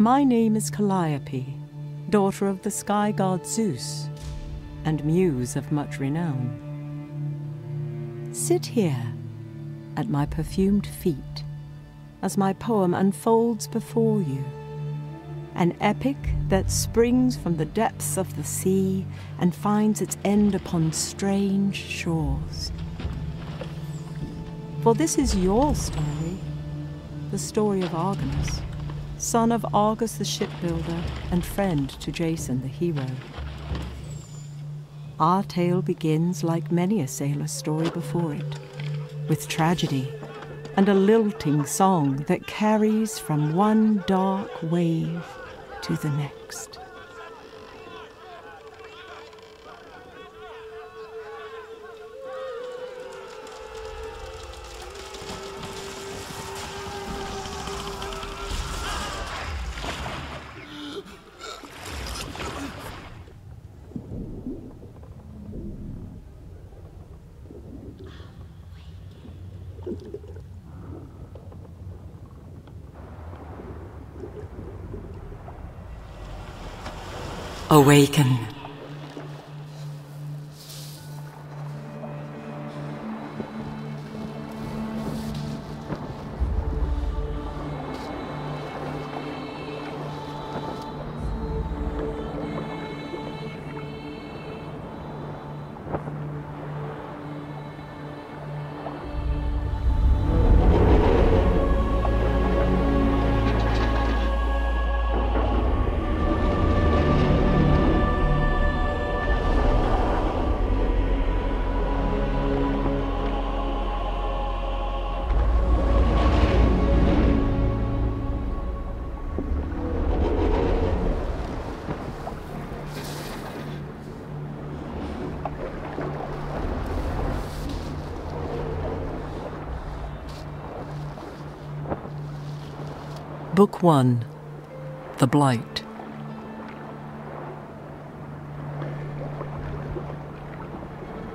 My name is Calliope, daughter of the sky god Zeus, and muse of much renown. Sit here at my perfumed feet as my poem unfolds before you. An epic that springs from the depths of the sea and finds its end upon strange shores. For this is your story, the story of Argonus, son of Argus the shipbuilder and friend to Jason the hero. Our tale begins like many a sailor's story before it, with tragedy and a lilting song that carries from one dark wave to the next. Awaken. Book 1 The Blight.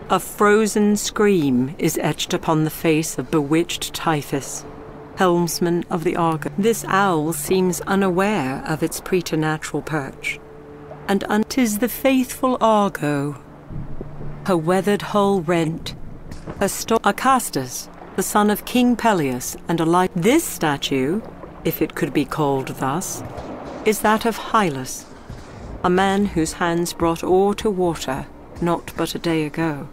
A frozen scream is etched upon the face of bewitched Tiphys, helmsman of the Argo. This owl seems unaware of its preternatural perch, and un- tis the faithful Argo, her weathered hull rent, her sto- Acastus, the son of King Pelias, and a light. This statue, if it could be called thus, is that of Hylas, a man whose hands brought oar to water not but a day ago.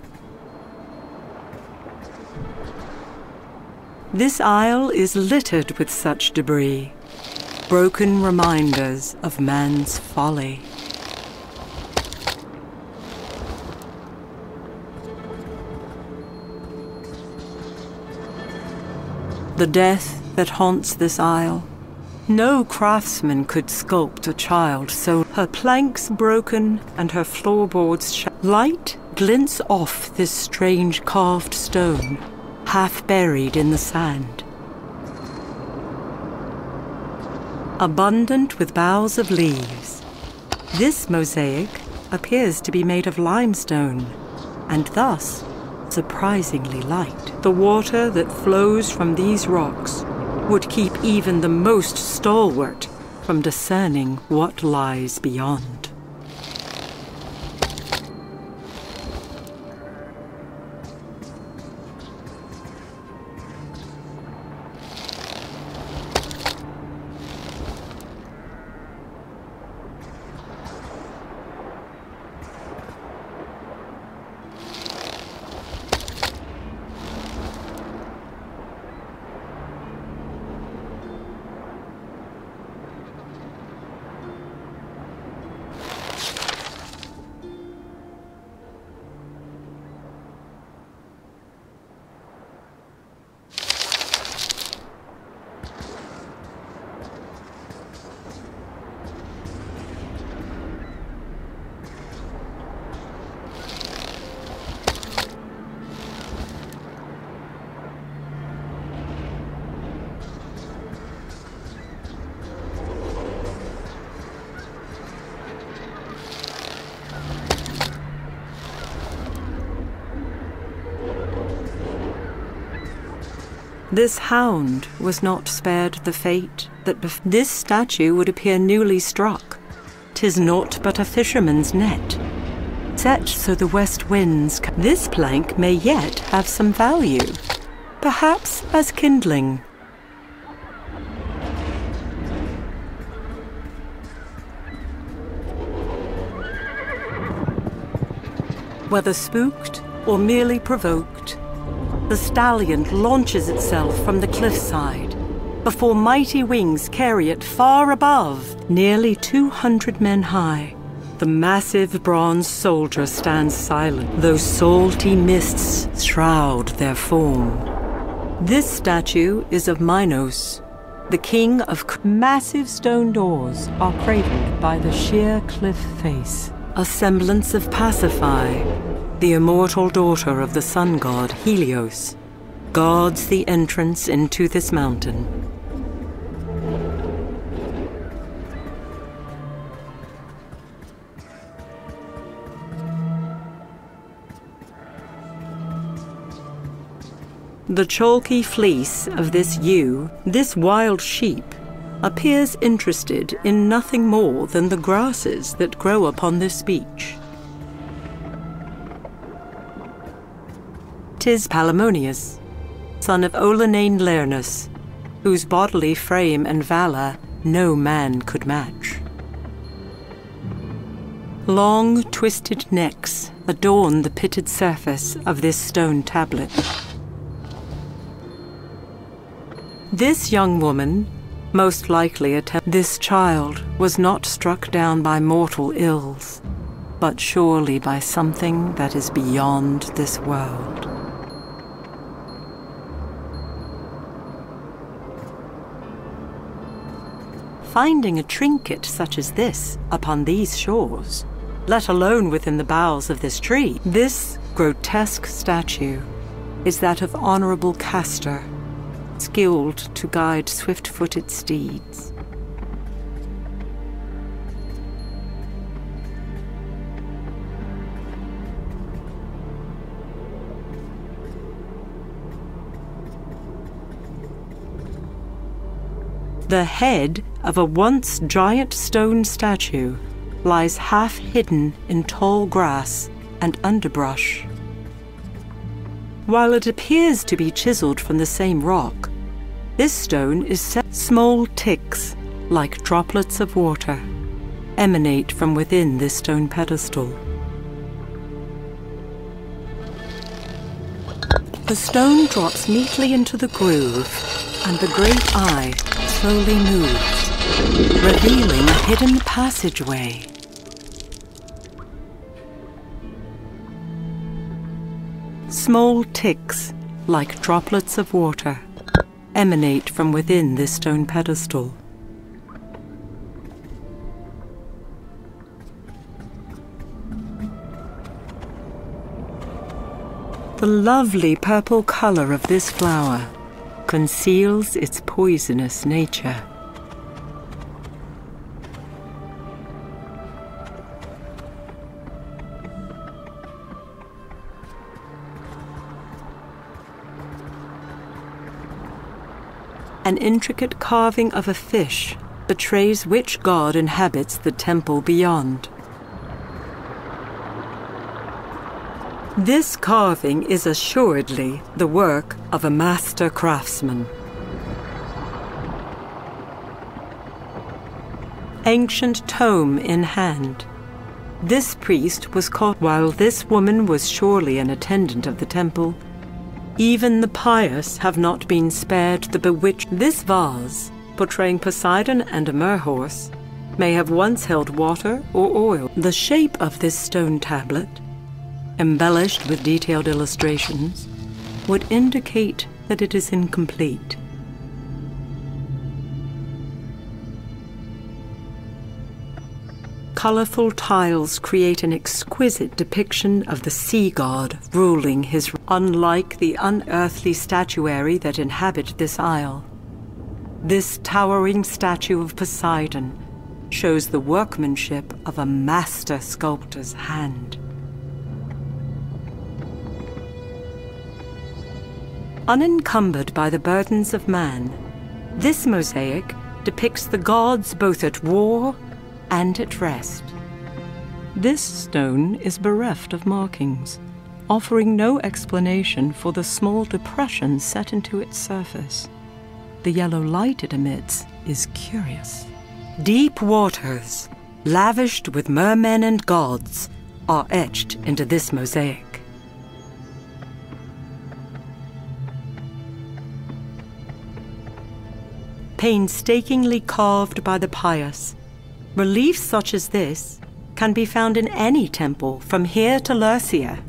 This isle is littered with such debris, broken reminders of man's folly. The death that haunts this isle. No craftsman could sculpt a child so her planks broken and her floorboards sh- light glints off this strange carved stone, half buried in the sand. Abundant with boughs of leaves, this mosaic appears to be made of limestone, and thus surprisingly light. The water that flows from these rocks would keep even the most stalwart from discerning what lies beyond. This hound was not spared the fate that this statue would appear newly struck. Tis naught but a fisherman's net. Set so the west winds. This plank may yet have some value, perhaps as kindling. Whether spooked or merely provoked, the stallion launches itself from the cliffside before mighty wings carry it far above, nearly 200 men high. The massive bronze soldier stands silent, though salty mists shroud their form. This statue is of Minos, the king of Massive stone doors are cradled by the sheer cliff face. a semblance of Pasiphae, the immortal daughter of the sun god Helios, guards the entrance into this mountain. The chalky fleece of this ewe, this wild sheep, appears interested in nothing more than the grasses that grow upon this beach. Tis Palaemonius, son of Olenian Lernus, whose bodily frame and valour no man could match. Long, twisted necks adorn the pitted surface of this stone tablet. This young woman, most likely a this child, was not struck down by mortal ills, but surely by something that is beyond this world. Finding a trinket such as this upon these shores, let alone within the boughs of this tree, this grotesque statue is that of Honorable Castor, skilled to guide swift footed steeds. The head of a once giant stone statue lies half hidden in tall grass and underbrush. While it appears to be chiseled from the same rock, this stone is set small ticks, like droplets of water, emanate from within this stone pedestal. The stone drops neatly into the groove, and the great eye slowly moves, revealing a hidden passageway. Small ticks, like droplets of water, emanate from within this stone pedestal. The lovely purple color of this flower conceals its poisonous nature. An intricate carving of a fish betrays which god inhabits the temple beyond. This carving is assuredly the work of a master craftsman. Ancient tome in hand. This priest was caught while this woman was surely an attendant of the temple. Even the pious have not been spared the bewitched. This vase, portraying Poseidon and a merhorse, may have once held water or oil. The shape of this stone tablet embellished with detailed illustrations, would indicate that it is incomplete. Colorful tiles create an exquisite depiction of the sea god ruling his. Unlike the unearthly statuary that inhabit this isle, this towering statue of Poseidon shows the workmanship of a master sculptor's hand. Unencumbered by the burdens of man, this mosaic depicts the gods both at war and at rest. This stone is bereft of markings, offering no explanation for the small depression set into its surface. The yellow light it emits is curious. Deep waters, lavished with mermen and gods, are etched into this mosaic. Painstakingly carved by the pious, reliefs such as this can be found in any temple from here to Lurcia.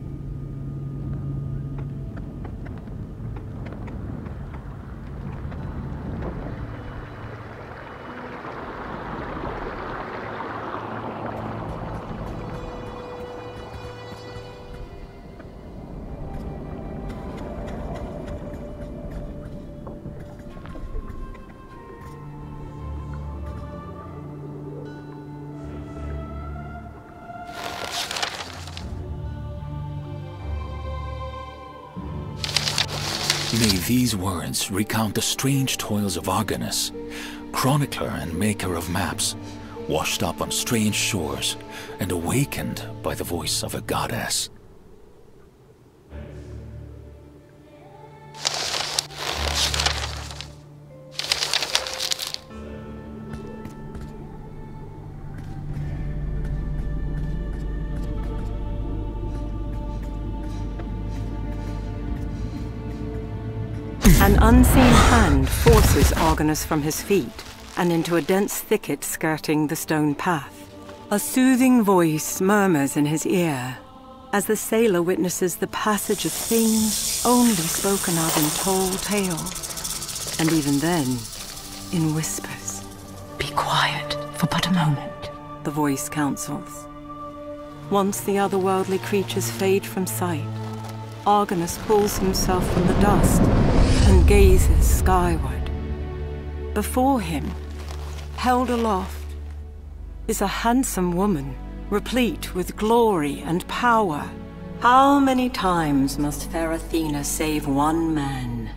May these words recount the strange toils of Argonus, chronicler and maker of maps, washed up on strange shores and awakened by the voice of a goddess. Argonus from his feet and into a dense thicket skirting the stone path. A soothing voice murmurs in his ear as the sailor witnesses the passage of things only spoken of in tall tales, and even then, in whispers. Be quiet for but a moment, the voice counsels. Once the otherworldly creatures fade from sight, Argonus pulls himself from the dust and gazes skyward. Before him, held aloft, is a handsome woman, replete with glory and power. How many times must fair Athena save one man?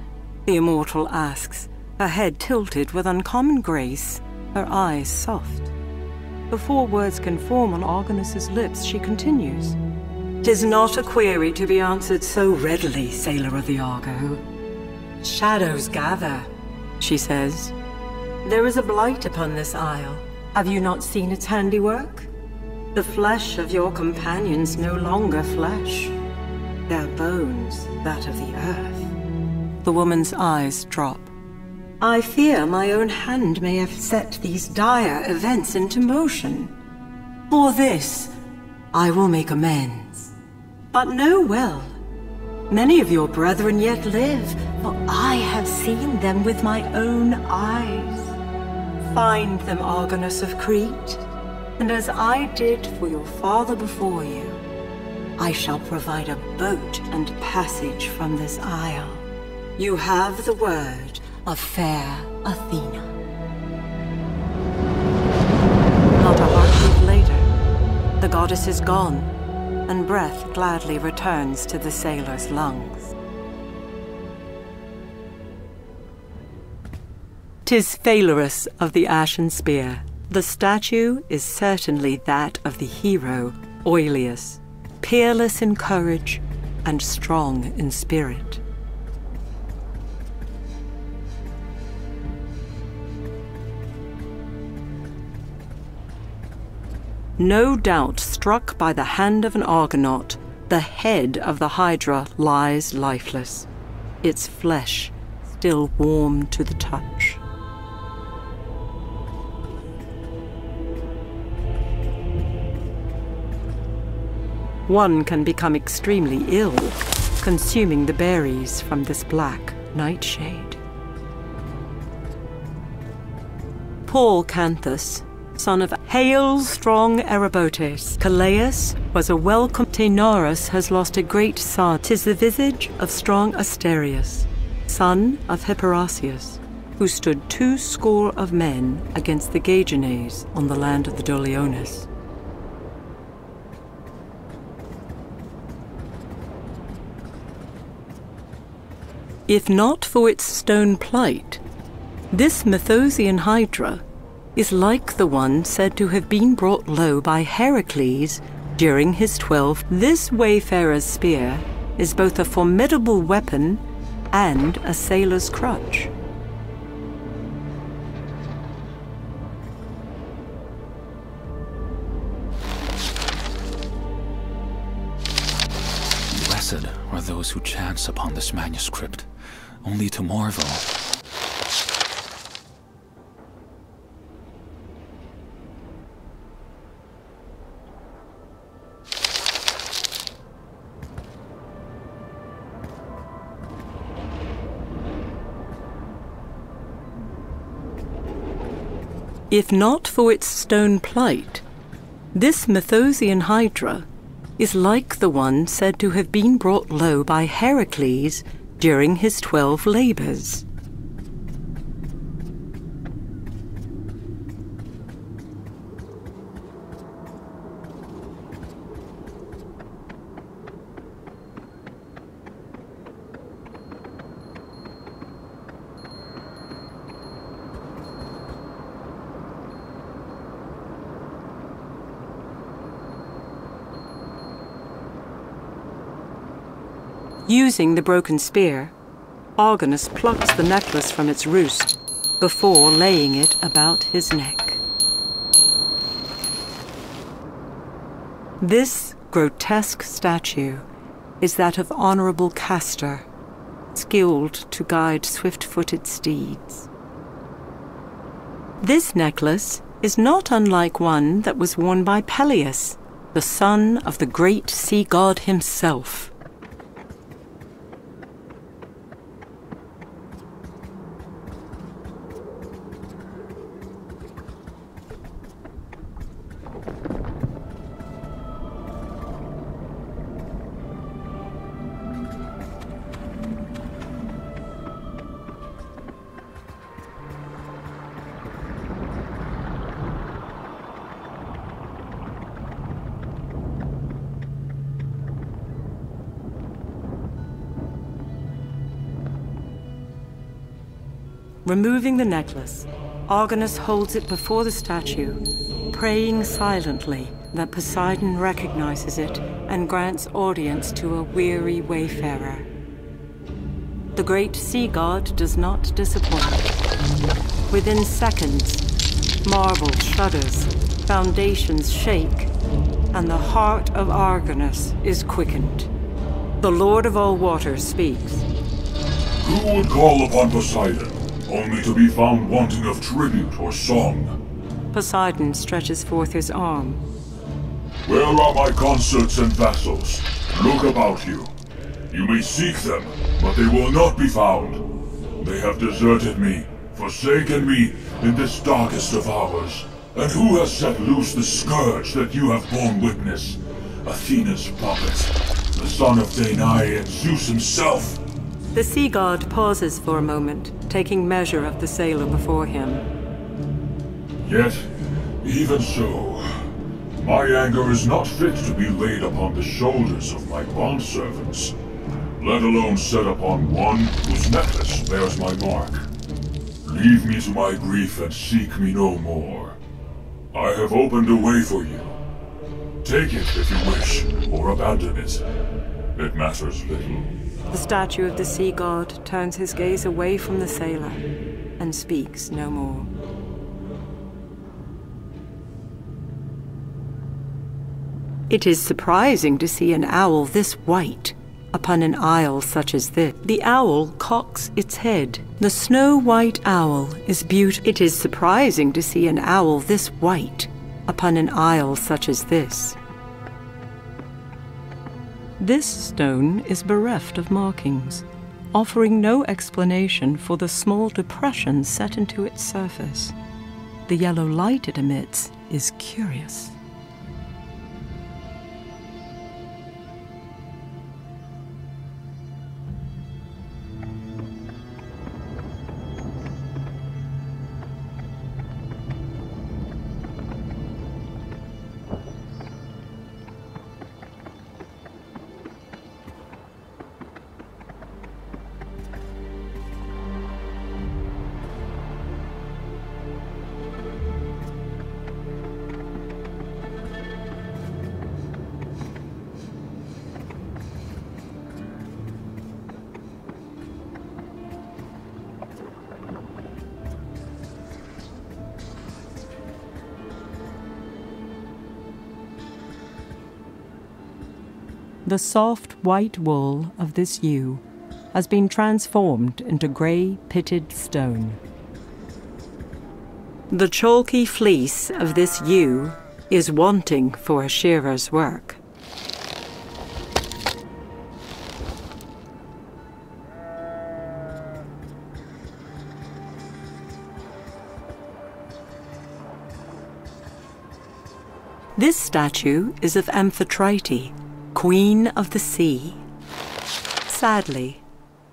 The immortal asks, her head tilted with uncommon grace, her eyes soft. Before words can form on Argonus's lips, she continues. Tis not a query to be answered so readily, sailor of the Argo. Shadows gather, she says. There is a blight upon this isle. Have you not seen its handiwork? The flesh of your companions no longer flesh. Their bones, that of the earth. The woman's eyes drop. I fear my own hand may have set these dire events into motion. For this, I will make amends. But know well, many of your brethren yet live, for I have seen them with my own eyes. Find them, Argonus of Crete, and as I did for your father before you, I shall provide a boat and passage from this isle. You have the word of fair Athena. Not a heartbeat later, the goddess is gone, and breath gladly returns to the sailor's lungs. Tis Phalerus of the Ashen Spear. The statue is certainly that of the hero, Oileus, peerless in courage and strong in spirit. No doubt struck by the hand of an Argonaut, the head of the Hydra lies lifeless, its flesh still warm to the touch. One can become extremely ill consuming the berries from this black nightshade. Paul Canthus, son of Hail strong Eribotes, Calais was a welcome Taenarus has lost a great son. Tis the visage of strong Asterius, son of Hyperasius, who stood two score of men against the Gagenes on the land of the Doliones. If not for its stone plight, this Methosian hydra is like the one said to have been brought low by Heracles during his twelve. This wayfarer's spear is both a formidable weapon and a sailor's crutch. Blessed are those who chance upon this manuscript, only to marvel. If not for its stone plight, this Methosian hydra is like the one said to have been brought low by Heracles during his twelve labours. Using the broken spear, Argonus plucks the necklace from its roost before laying it about his neck. This grotesque statue is that of Honorable Castor, skilled to guide swift-footed steeds. This necklace is not unlike one that was worn by Pelias, the son of the great sea god himself. Removing the necklace, Argonus holds it before the statue, praying silently that Poseidon recognizes it and grants audience to a weary wayfarer. The great sea god does not disappoint. Within seconds, marble shudders, foundations shake, and the heart of Argonus is quickened. The Lord of all waters speaks. Who would call upon Poseidon? Only to be found wanting of tribute or song. Poseidon stretches forth his arm. Where are my consorts and vassals? Look about you. You may seek them, but they will not be found. They have deserted me, forsaken me in this darkest of hours. And who has set loose the scourge that you have borne witness? Athena's puppet, the son of Danae and Zeus himself. The sea god pauses for a moment, taking measure of the sailor before him. Yet, even so, my anger is not fit to be laid upon the shoulders of my bondservants, let alone set upon one whose necklace bears my mark. Leave me to my grief and seek me no more. I have opened a way for you. Take it if you wish, or abandon it. It matters little. The statue of the sea god turns his gaze away from the sailor and speaks no more. It is surprising to see an owl this white upon an isle such as this. The owl cocks its head. The snow-white owl is beautiful. It is surprising to see an owl this white upon an isle such as this. This stone is bereft of markings, offering no explanation for the small depression set into its surface. The yellow light it emits is curious. The soft white wool of this ewe has been transformed into grey pitted stone. The chalky fleece of this ewe is wanting for a shearer's work. This statue is of Amphitrite, Queen of the Sea. Sadly,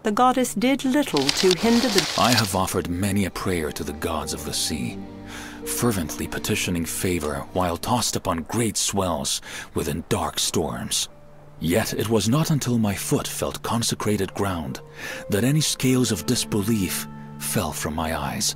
the goddess did little to hinder the. I have offered many a prayer to the gods of the sea, fervently petitioning favor while tossed upon great swells within dark storms. Yet it was not until my foot felt consecrated ground that any scales of disbelief fell from my eyes.